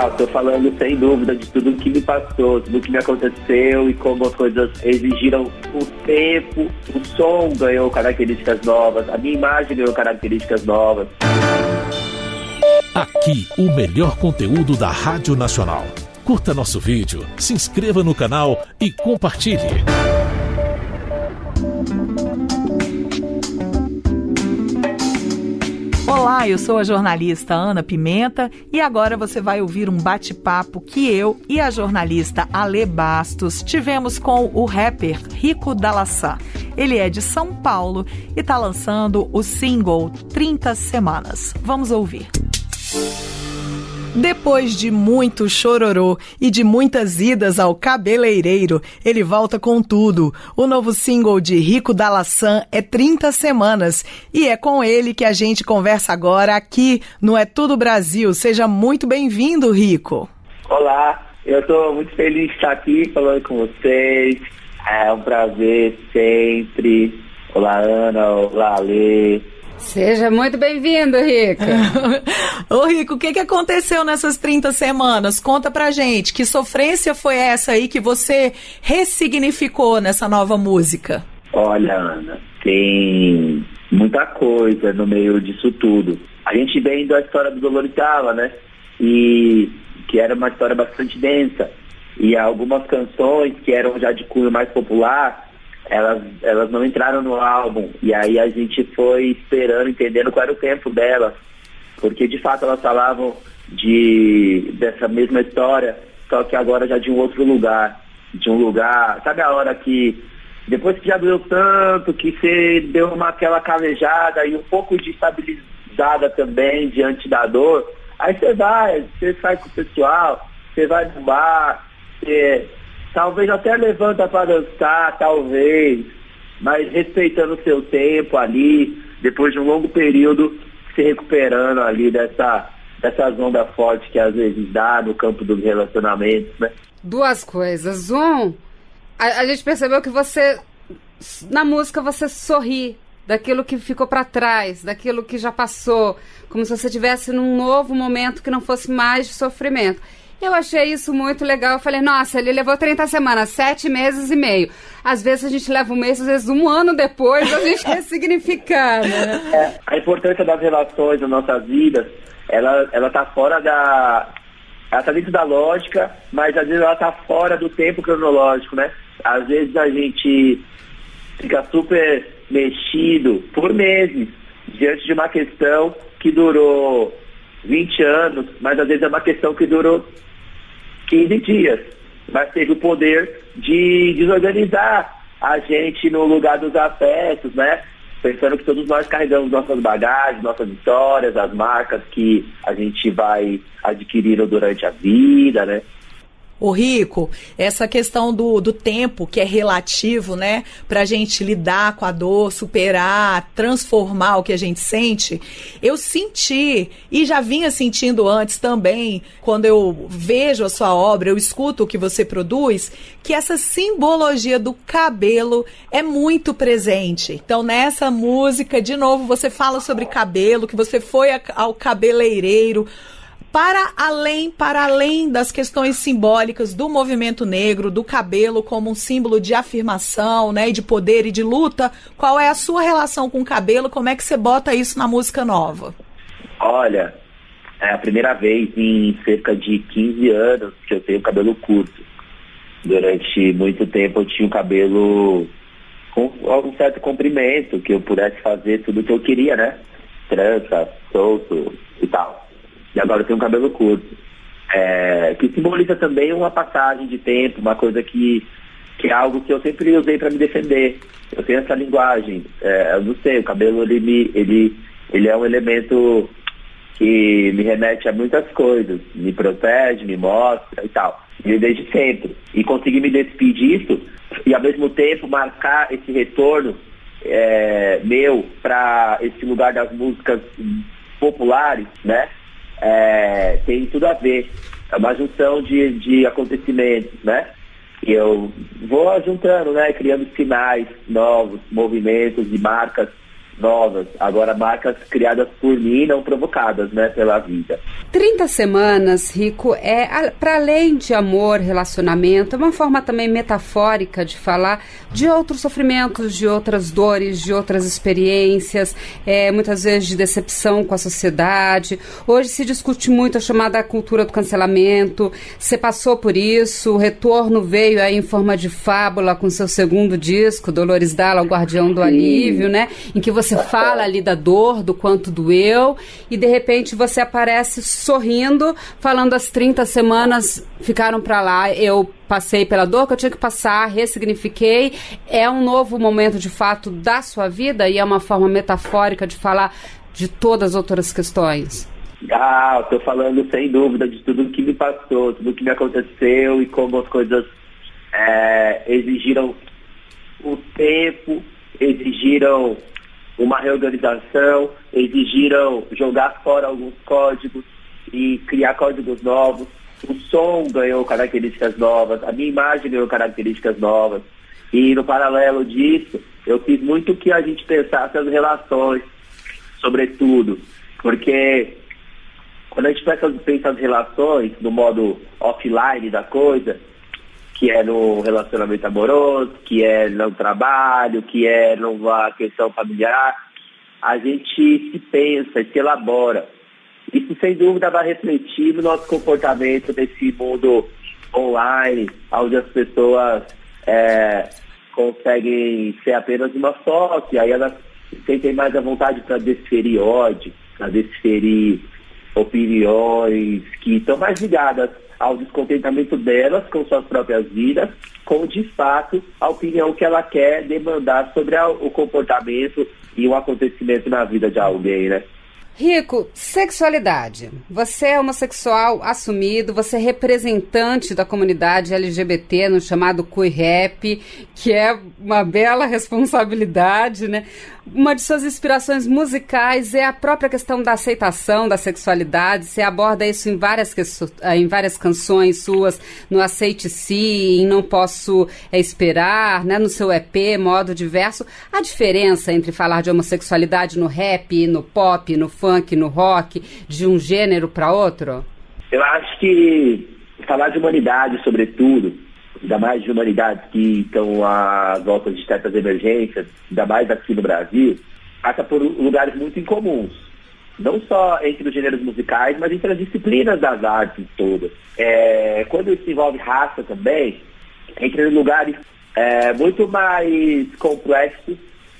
Total, tô falando sem dúvida de tudo que me passou, tudo que me aconteceu e como as coisas exigiram o tempo, o som ganhou características novas, a minha imagem ganhou características novas. Aqui, o melhor conteúdo da Rádio Nacional. Curta nosso vídeo, se inscreva no canal e compartilhe. Olá, eu sou a jornalista Ana Pimenta e agora você vai ouvir um bate-papo que eu e a jornalista Ale Bastos tivemos com o rapper Rico Dalassá. Ele é de São Paulo e está lançando o single 30 Semanas. Vamos ouvir. Depois de muito chororô e de muitas idas ao cabeleireiro, ele volta com tudo. O novo single de Rico Dalassan é 30 semanas e é com ele que a gente conversa agora aqui no É Tudo Brasil. Seja muito bem-vindo, Rico. Olá, eu estou muito feliz de estar aqui falando com vocês. É um prazer sempre. Olá, Ana. Olá, Alê. Seja muito bem-vindo, Rico. Ô, Rico, o que, que aconteceu nessas 30 semanas? Conta pra gente. Que sofrência foi essa aí que você ressignificou nessa nova música? Olha, Ana, tem muita coisa no meio disso tudo. A gente vem da história do Doloritava, né? E que era uma história bastante densa. E algumas canções que eram já de cunho mais popular elas, elas não entraram no álbum. E aí a gente foi esperando, entendendo qual era o tempo delas. Porque de fato elas falavam de, dessa mesma história, só que agora já de um outro lugar. De um lugar. Sabe a hora que depois que já doeu tanto, que você deu uma aquela calejada e um pouco de estabilizada também diante da dor, aí você vai, você sai com o pessoal, você vai no bar, você Talvez até levanta para dançar, talvez, mas respeitando o seu tempo ali, depois de um longo período, se recuperando ali dessa, dessa onda forte que às vezes dá no campo dos relacionamentos, né? Duas coisas. Um, a, a gente percebeu que você, na música, você sorri daquilo que ficou para trás, daquilo que já passou, como se você estivesse num novo momento que não fosse mais de sofrimento. Eu achei isso muito legal. Eu falei, nossa, ele levou 30 semanas, 7 meses e meio. Às vezes a gente leva um mês, às vezes um ano depois, a gente ressignificar, né? É, a importância das relações nas nossas vidas, ela, ela tá fora da... Ela tá dentro da lógica, mas às vezes ela tá fora do tempo cronológico, né? Às vezes a gente fica super mexido por meses diante de uma questão que durou 20 anos, mas às vezes é uma questão que durou 15 dias, mas teve o poder de desorganizar a gente no lugar dos afetos, né? Pensando que todos nós carregamos nossas bagagens, nossas histórias, as marcas que a gente vai adquirindo durante a vida, né? O Rico, essa questão do, do tempo que é relativo, né, para a gente lidar com a dor, superar, transformar o que a gente sente, eu senti e já vinha sentindo antes também, quando eu vejo a sua obra, eu escuto o que você produz, que essa simbologia do cabelo é muito presente. Então, nessa música, de novo, você fala sobre cabelo, que você foi ao cabeleireiro para além, para além das questões simbólicas do movimento negro, do cabelo como um símbolo de afirmação, né, de poder e de luta, qual é a sua relação com o cabelo? Como é que você bota isso na música nova? Olha, é a primeira vez em cerca de 15 anos que eu tenho cabelo curto. Durante muito tempo eu tinha o cabelo com algum certo comprimento, que eu pudesse fazer tudo o que eu queria, né? Trança, solto e tal e agora tenho um cabelo curto. É, que simboliza também uma passagem de tempo, uma coisa que, que é algo que eu sempre usei para me defender. Eu tenho essa linguagem. É, eu não sei, o cabelo ele, me, ele, ele é um elemento que me remete a muitas coisas, me protege, me mostra e tal. E desde sempre. E conseguir me despedir disso e ao mesmo tempo marcar esse retorno é, meu para esse lugar das músicas populares, né? É, tem tudo a ver. É uma junção de, de acontecimentos, né? E eu vou juntando, né? Criando sinais novos, movimentos e marcas novas. Agora, marcas criadas por mim, não provocadas, né? Pela vida. 30 semanas, Rico, é para além de amor, relacionamento, é uma forma também metafórica de falar de outros sofrimentos, de outras dores, de outras experiências, é, muitas vezes de decepção com a sociedade. Hoje se discute muito a chamada cultura do cancelamento. Você passou por isso, o retorno veio aí em forma de fábula com seu segundo disco, Dolores Dalla, o Guardião do Alívio, né? Em que você fala ali da dor, do quanto doeu, e de repente você aparece sorrindo, falando as 30 semanas ficaram para lá, eu passei pela dor que eu tinha que passar, ressignifiquei. É um novo momento de fato da sua vida e é uma forma metafórica de falar de todas as outras questões. Ah, estou falando sem dúvida de tudo que me passou, tudo que me aconteceu e como as coisas é, exigiram o tempo, exigiram uma reorganização, exigiram jogar fora alguns códigos, e criar códigos novos. O som ganhou características novas, a minha imagem ganhou características novas. E no paralelo disso, eu fiz muito que a gente pensasse as relações, sobretudo, porque quando a gente pensa, pensa as relações no modo offline da coisa, que é no relacionamento amoroso, que é no trabalho, que é numa questão familiar, a gente se pensa, se elabora. Isso sem dúvida vai refletir no nosso comportamento nesse mundo online, onde as pessoas é, conseguem ser apenas uma e aí elas sentem mais a vontade para desferir ódio, para desferir opiniões que estão mais ligadas ao descontentamento delas com suas próprias vidas, com de fato a opinião que ela quer demandar sobre a, o comportamento e o acontecimento na vida de alguém, né? Rico, sexualidade. Você é homossexual assumido, você é representante da comunidade LGBT no chamado Queer Rap, que é uma bela responsabilidade, né? Uma de suas inspirações musicais é a própria questão da aceitação da sexualidade. Você aborda isso em várias, em várias canções suas, no Aceite-se, em Não Posso Esperar, né? no seu EP, Modo Diverso. A diferença entre falar de homossexualidade no rap, no pop, no funk, no rock, de um gênero para outro? Eu acho que falar de humanidade, sobretudo, ainda mais de humanidades que estão às voltas de certas emergências, ainda mais aqui no Brasil, passa por lugares muito incomuns. Não só entre os gêneros musicais, mas entre as disciplinas das artes todas. É, quando isso envolve raça também, entre lugares é, muito mais complexos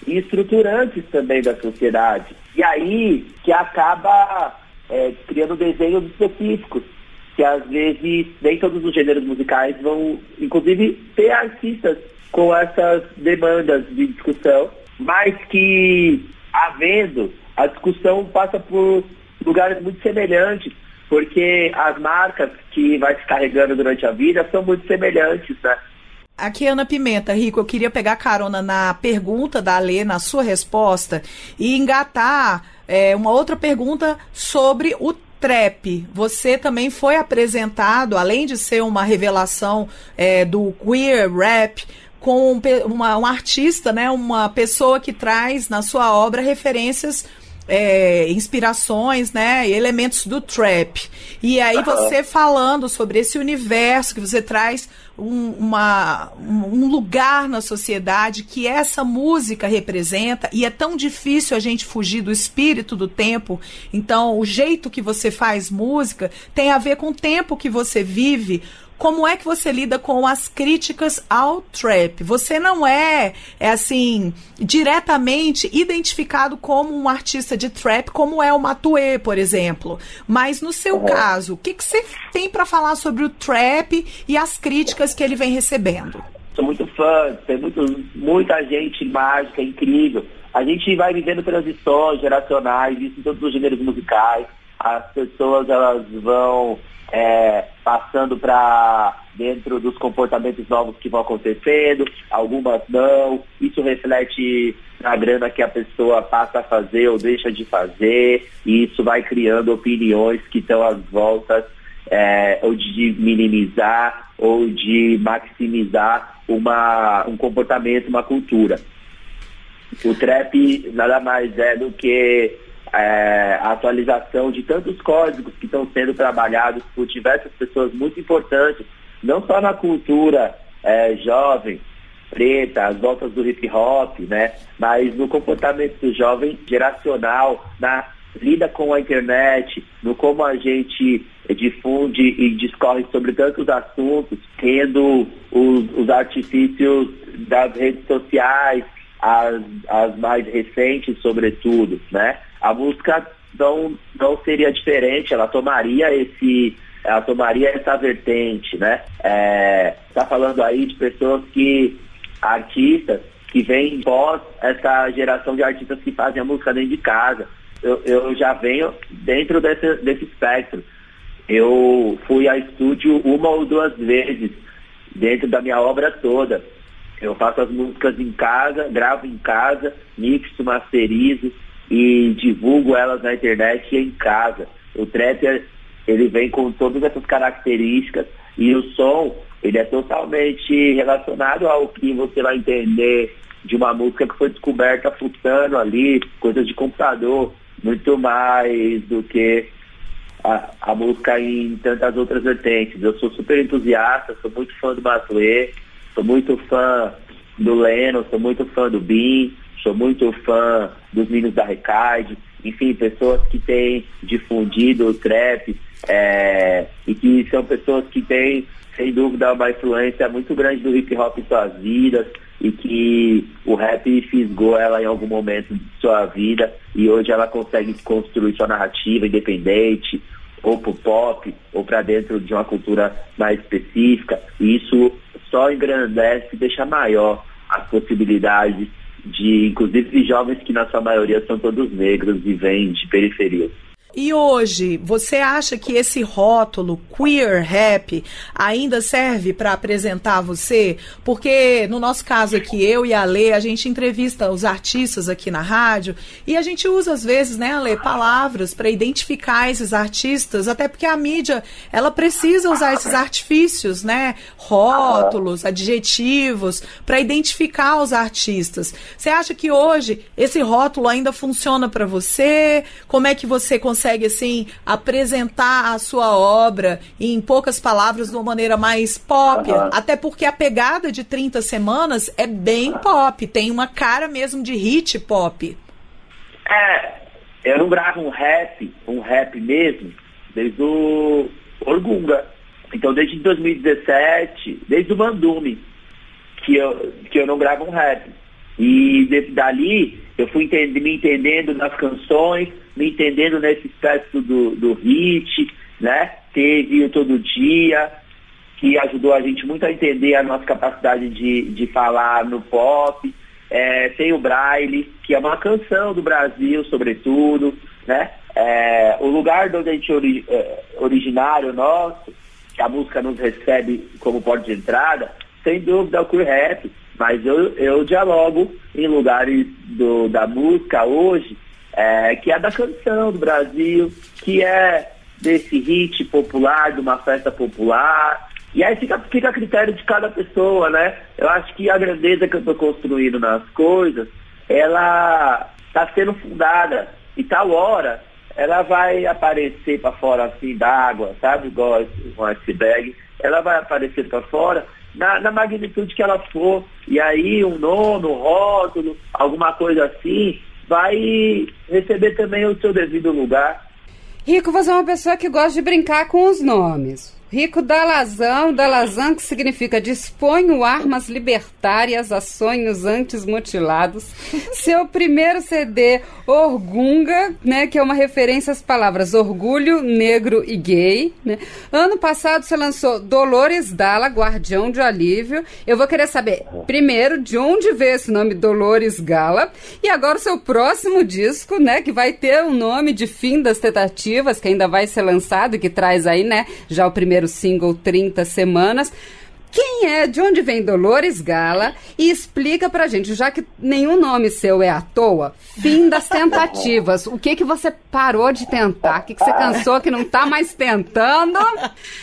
e estruturantes também da sociedade. E aí que acaba é, criando desenhos específicos, que às vezes nem todos os gêneros musicais vão, inclusive, ter artistas com essas demandas de discussão, mas que, havendo, a discussão passa por lugares muito semelhantes, porque as marcas que vai se carregando durante a vida são muito semelhantes, né? Aqui, Ana Pimenta, Rico, eu queria pegar carona na pergunta da Alê, na sua resposta, e engatar é, uma outra pergunta sobre o trap. Você também foi apresentado, além de ser uma revelação é, do queer rap, com uma, um artista, né, uma pessoa que traz na sua obra referências é, inspirações, né, elementos do trap. E aí você falando sobre esse universo que você traz um, uma, um lugar na sociedade que essa música representa e é tão difícil a gente fugir do espírito do tempo. Então, o jeito que você faz música tem a ver com o tempo que você vive, como é que você lida com as críticas ao trap? Você não é, é assim, diretamente identificado como um artista de trap, como é o Matue, por exemplo. Mas no seu uhum. caso, o que, que você tem para falar sobre o trap e as críticas que ele vem recebendo? Sou muito fã, tem muito, muita gente mágica, incrível. A gente vai vivendo transições geracionais, isso em todos os gêneros musicais. As pessoas elas vão é, passando para dentro dos comportamentos novos que vão acontecendo, algumas não. Isso reflete na grana que a pessoa passa a fazer ou deixa de fazer, e isso vai criando opiniões que estão às voltas é, ou de minimizar ou de maximizar uma, um comportamento, uma cultura. O trap nada mais é do que é, a atualização de tantos códigos que estão sendo trabalhados por diversas pessoas muito importantes, não só na cultura é, jovem, preta, as voltas do hip hop, né? Mas no comportamento do jovem geracional, na lida com a internet, no como a gente difunde e discorre sobre tantos assuntos, tendo os, os artifícios das redes sociais, as, as mais recentes, sobretudo, né? A música não, não seria diferente, ela tomaria esse ela tomaria essa vertente, né? É, tá falando aí de pessoas que artistas que vêm pós essa geração de artistas que fazem a música dentro de casa. Eu, eu já venho dentro desse, desse espectro. Eu fui a estúdio uma ou duas vezes dentro da minha obra toda. Eu faço as músicas em casa, gravo em casa, mixo, masterizo e divulgo elas na internet e em casa. O trap ele vem com todas essas características e o som ele é totalmente relacionado ao que você vai entender de uma música que foi descoberta fuçando ali, coisas de computador, muito mais do que a, a música em tantas outras vertentes. Eu sou super entusiasta, sou muito fã do Matuê, sou muito fã do Leno, sou muito fã do Bin, sou muito fã dos Meninos da Recade, enfim, pessoas que têm difundido o trap é, e que são pessoas que têm sem dúvida, uma influência muito grande do hip hop em suas vidas e que o rap fisgou ela em algum momento de sua vida e hoje ela consegue construir sua narrativa independente, ou pro pop, ou para dentro de uma cultura mais específica. E isso só engrandece e deixa maior as possibilidades de, inclusive, jovens que na sua maioria são todos negros e vêm de periferias. E hoje, você acha que esse rótulo queer rap ainda serve para apresentar você? Porque no nosso caso aqui, eu e a Lê, a gente entrevista os artistas aqui na rádio e a gente usa às vezes, né, Lê, palavras para identificar esses artistas, até porque a mídia, ela precisa usar esses artifícios, né, rótulos, adjetivos para identificar os artistas. Você acha que hoje esse rótulo ainda funciona para você? Como é que você consegue consegue assim apresentar a sua obra em poucas palavras de uma maneira mais pop, uhum. até porque a pegada de 30 semanas é bem pop, tem uma cara mesmo de hit pop. É, eu não gravo um rap, um rap mesmo, desde o Orgunga. Então desde 2017, desde o Mandume, que eu, que eu não gravo um rap. E dali eu fui me entendendo nas canções, me entendendo nesse aspecto do, do hit, né? Teve o Todo Dia, que ajudou a gente muito a entender a nossa capacidade de, de falar no pop. É, tem o Braille, que é uma canção do Brasil, sobretudo, né? É, o lugar onde a gente ori é, originário nosso, que a música nos recebe como porta de entrada, sem dúvida é o queer rap. Mas eu, eu dialogo em lugares do, da música hoje, é, que é da canção do Brasil, que é desse hit popular, de uma festa popular. E aí fica, fica a critério de cada pessoa, né? Eu acho que a grandeza que eu estou construindo nas coisas, ela está sendo fundada e tal hora ela vai aparecer para fora assim d'água, sabe? Igual um iceberg. Ela vai aparecer para fora na, na, magnitude que ela for. E aí um nome, um rótulo, alguma coisa assim, vai receber também o seu devido lugar. Rico, você é uma pessoa que gosta de brincar com os nomes. Rico Dalazão, Dalazão que significa disponho armas libertárias a sonhos antes mutilados. Seu primeiro CD, Orgunga, né, que é uma referência às palavras orgulho, negro e gay. Né? Ano passado você lançou Dolores Dala, Guardião de Alívio. Eu vou querer saber, primeiro, de onde veio esse nome Dolores Gala. E agora o seu próximo disco, né, que vai ter o nome de Fim das Tentativas, que ainda vai ser lançado, que traz aí, né, já o primeiro primeiro single 30 semanas. Quem é, de onde vem Dolores Gala? E explica pra gente, já que nenhum nome seu é à toa, fim das tentativas. O que que você parou de tentar? O que, que você cansou que não tá mais tentando?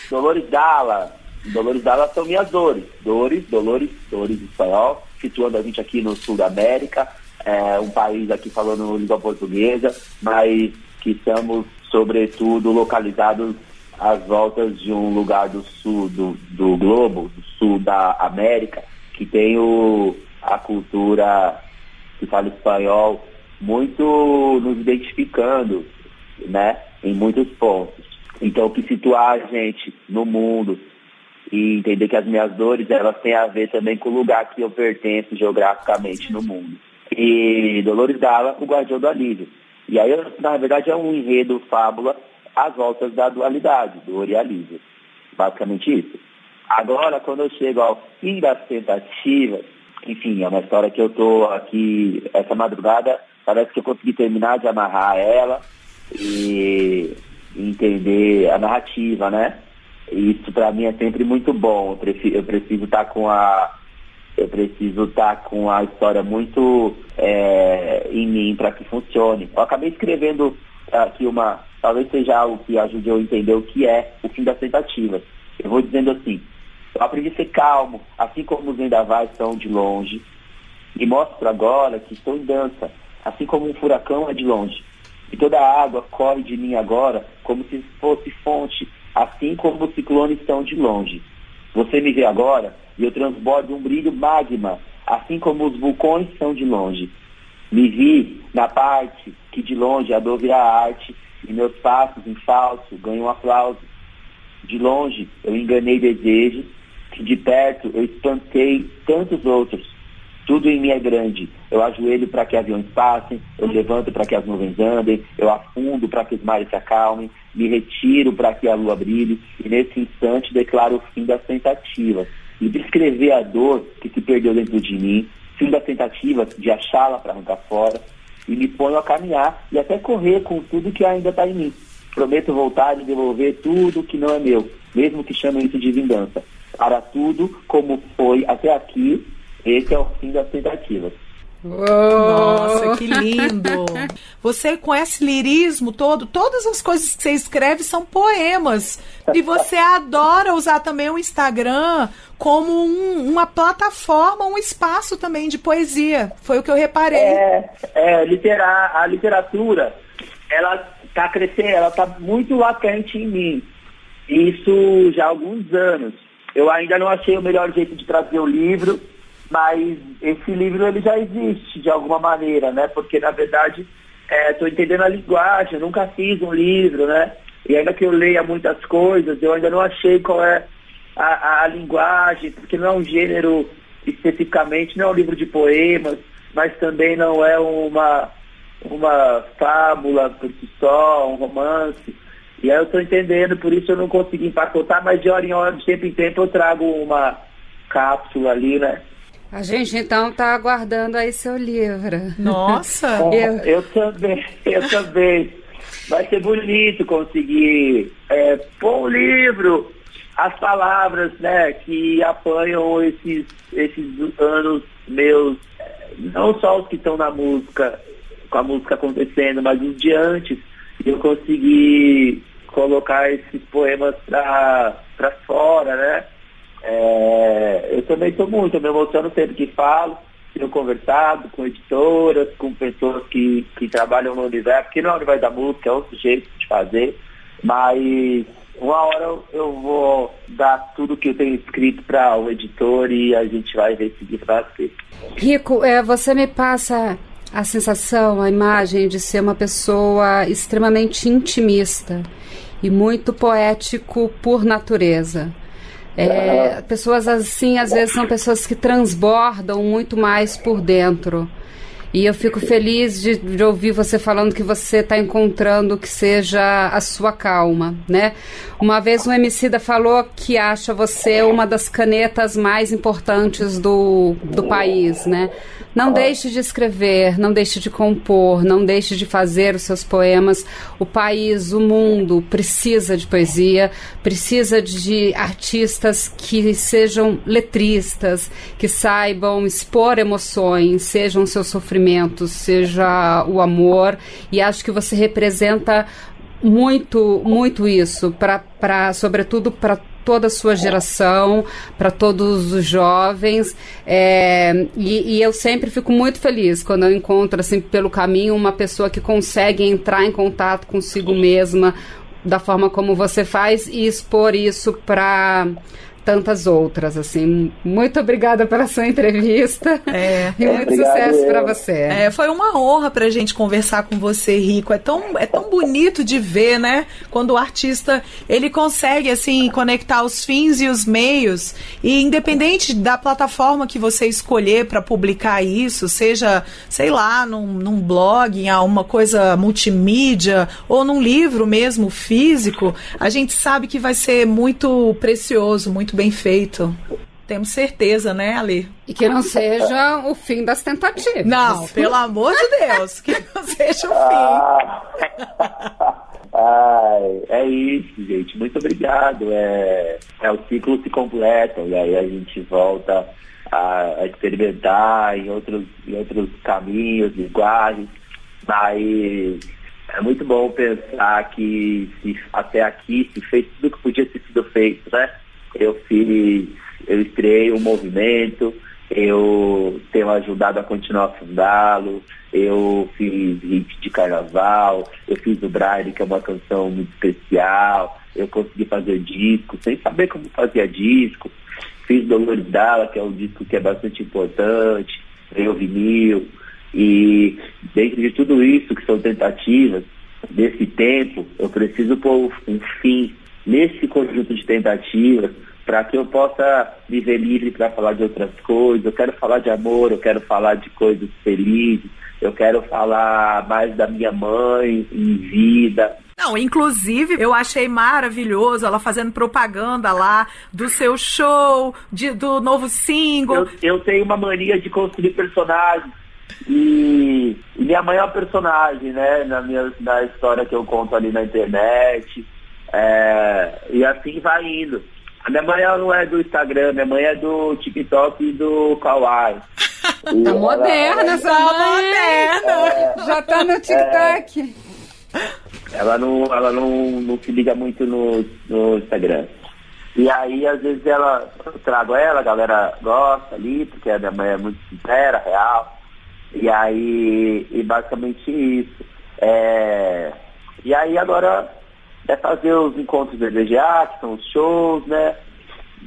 Dolores Gala. Dolores Gala são minhas dores. Dores, Dolores, Dores espanhol, situando a gente aqui no sul da América. é, um país aqui falando língua portuguesa, mas que estamos, sobretudo, localizados às voltas de um lugar do sul do, do globo, do sul da América, que tem o, a cultura que fala espanhol muito nos identificando, né, em muitos pontos. Então, que situar a gente no mundo e entender que as minhas dores, elas têm a ver também com o lugar que eu pertenço geograficamente no mundo. E Dolores Gala, o guardião do alívio. E aí, na verdade, é um enredo, fábula, às voltas da dualidade, dor e alívio. Basicamente isso. Agora, quando eu chego ao fim das tentativas, enfim, é uma história que eu estou aqui, essa madrugada, parece que eu consegui terminar de amarrar ela e entender a narrativa, né? Isso para mim é sempre muito bom. Eu preciso, eu preciso estar tá com a eu preciso estar tá com a história muito é, em mim para que funcione. Eu acabei escrevendo aqui uma, talvez seja algo que ajude eu a entender o que é o fim das tentativas. Eu vou dizendo assim, eu aprendi a ser calmo, assim como os vendavais estão de longe, e mostro agora que estou em dança, assim como um furacão é de longe. E toda a água corre de mim agora como se fosse fonte, assim como os ciclones estão de longe. Você me vê agora e eu transbordo um brilho magma, assim como os vulcões são de longe. Me vi na parte que de longe a dor vira arte e meus passos em falso ganham aplauso. De longe eu enganei desejos que de perto eu espantei tantos outros. Tudo em mim é grande. Eu ajoelho para que aviões passem, eu levanto para que as nuvens andem, eu afundo para que os mares se acalmem, me retiro para que a lua brilhe, e nesse instante declaro o fim das tentativas. E descrever a dor que se perdeu dentro de mim, fim das tentativas de achá-la para arrancar fora, e me ponho a caminhar e até correr com tudo que ainda está em mim. Prometo voltar e devolver tudo que não é meu, mesmo que chamem isso de vingança para tudo como foi até aqui. Esse é o fim das tentativas. Nossa, que lindo! Você com esse lirismo todo, todas as coisas que você escreve são poemas. E você adora usar também o Instagram como um, uma plataforma, um espaço também de poesia. Foi o que eu reparei. É, é literar, a literatura, ela está crescendo, ela está muito latente em mim. Isso já há alguns anos. Eu ainda não achei o melhor jeito de trazer o livro, mas esse livro ele já existe de alguma maneira, né? Porque na verdade estou é, entendendo a linguagem, nunca fiz um livro, né? E ainda que eu leia muitas coisas, eu ainda não achei qual é a, a, linguagem, porque não é um gênero especificamente, não é um livro de poemas, mas também não é uma, uma fábula por si só, um romance. E aí eu estou entendendo, por isso eu não consegui empacotar, mas de hora em hora, de tempo em tempo, eu trago uma cápsula ali, né? A gente então está aguardando aí seu livro. Nossa! eu... eu também, eu também. Vai ser bonito conseguir é, pôr um livro, as palavras, né, que apanham esses, esses anos meus, não só os que estão na música, com a música acontecendo, mas os de antes eu consegui colocar esses poemas para fora, né? É, eu também estou muito, me emociono sempre que falo, tenho conversado com editoras, com pessoas que, que trabalham no universo, que não é o universo da música, é outro jeito de fazer, mas uma hora eu, vou dar tudo que eu tenho escrito para o editor e a gente vai ver se vai ser. Rico, é, você me passa a sensação, a imagem de ser uma pessoa extremamente intimista e muito poético por natureza. É, pessoas assim, às vezes, são pessoas que transbordam muito mais por dentro. E eu fico feliz de, de ouvir você falando que você está encontrando que seja a sua calma, né? Uma vez um Emicida falou que acha você uma das canetas mais importantes do, do país, né? Não deixe de escrever, não deixe de compor, não deixe de fazer os seus poemas. O país, o mundo precisa de poesia, precisa de artistas que sejam letristas, que saibam expor emoções, sejam seus sofrimentos, seja o amor. E acho que você representa muito, muito isso, para, sobretudo para toda a sua geração, para todos os jovens. É, e, e, eu sempre fico muito feliz quando eu encontro, assim, pelo caminho, uma pessoa que consegue entrar em contato consigo mesma da forma como você faz e expor isso para tantas outras, assim. Muito obrigada pela sua entrevista. É. E muito Obrigado, sucesso para você. É, foi uma honra pra gente conversar com você, Rico. É tão, é tão bonito de ver, né? Quando o artista, ele consegue, assim, conectar os fins e os meios. E independente da plataforma que você escolher para publicar isso, seja, sei lá, num, num blog, em alguma coisa multimídia, ou num livro mesmo, físico, a gente sabe que vai ser muito precioso, muito bem feito. Temos certeza, né, Ali? E que não seja o fim das tentativas. Não, pelo amor de Deus, que não seja o fim. Ai, é isso, gente. Muito obrigado. É, é o ciclo se completa e aí a gente volta a, a experimentar em outros, em outros caminhos, linguagens, mas é muito bom pensar que se, até aqui se fez tudo que podia ter sido feito, né? Eu fiz, eu estreiei um movimento, eu tenho ajudado a continuar a fundá-lo, eu fiz hit de carnaval, eu fiz o Braille, que é uma canção muito especial, eu consegui fazer disco, sem saber como fazia disco, fiz Dolores Dalla, que é um disco que é bastante importante, veio vinil, e dentro de tudo isso, que são tentativas, desse tempo, eu preciso pôr um fim nesse conjunto de tentativas para que eu possa viver livre para falar de outras coisas. Eu quero falar de amor, eu quero falar de coisas felizes, eu quero falar mais da minha mãe em vida. Não, inclusive eu achei maravilhoso ela fazendo propaganda lá do seu show, de, do novo single. Eu, eu tenho uma mania de construir personagens. E, e, minha mãe é uma personagem, né? Na, minha, na história que eu conto ali na internet. É, e assim vai indo. A minha mãe não é do Instagram, minha mãe é do TikTok e do Kawaii. tá moderna essa tá moderna. É, Já tá no TikTok. É, ela não, ela não, não se liga muito no, no Instagram. E aí, às vezes, ela, eu trago ela, a galera gosta ali, porque a minha mãe é muito sincera, real. E aí, e basicamente isso. É, e aí agora é fazer os encontros do EBGA, que são os shows, né?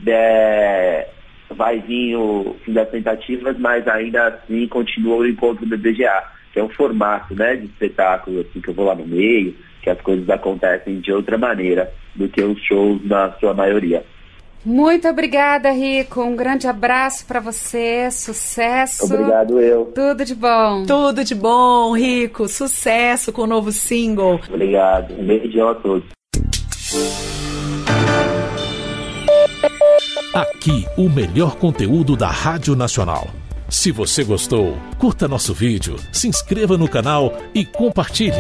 É, vai vir o fim das tentativas, mas ainda assim continua o encontro do EBGA, que é um formato né, de espetáculo, assim, que eu vou lá no meio, que as coisas acontecem de outra maneira do que os shows na sua maioria. Muito obrigada, Rico. Um grande abraço para você. Sucesso. Obrigado, eu. Tudo de bom. Tudo de bom, Rico. Sucesso com o novo single. Obrigado. Um beijão a todos. Aqui, o melhor conteúdo da Rádio Nacional. Se você gostou, curta nosso vídeo, se inscreva no canal e compartilhe.